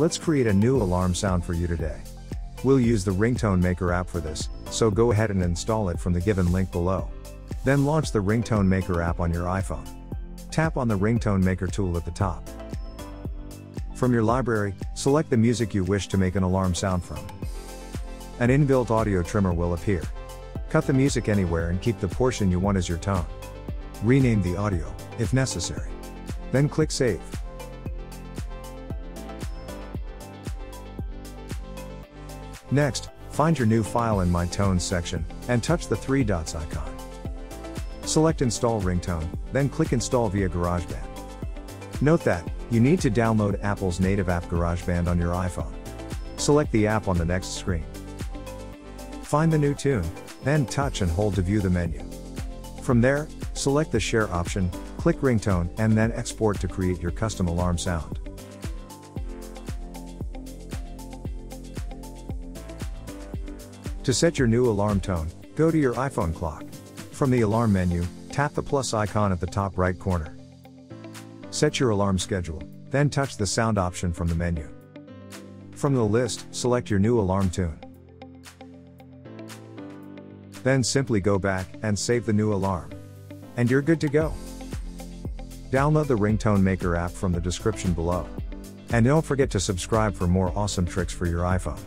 Let's create a new alarm sound for you today. We'll use the Ringtone Maker app for this, so go ahead and install it from the given link below. Then launch the Ringtone Maker app on your iPhone. Tap on the Ringtone Maker tool at the top. From your library, select the music you wish to make an alarm sound from. An inbuilt audio trimmer will appear. Cut the music anywhere and keep the portion you want as your tone. Rename the audio, if necessary. Then click Save. Next, find your new file in My Tones section, and touch the three dots icon. Select Install Ringtone, then click Install via GarageBand. Note that, you need to download Apple's native app GarageBand on your iPhone. Select the app on the next screen. Find the new tune, then touch and hold to view the menu. From there, select the Share option, click Ringtone, and then export to create your custom alarm sound. To set your new alarm tone, go to your iPhone clock. From the alarm menu, tap the plus icon at the top right corner. Set your alarm schedule, then touch the sound option from the menu. From the list, select your new alarm tune. Then simply go back and save the new alarm. And you're good to go. Download the Ringtone Maker app from the description below. And don't forget to subscribe for more awesome tricks for your iPhone.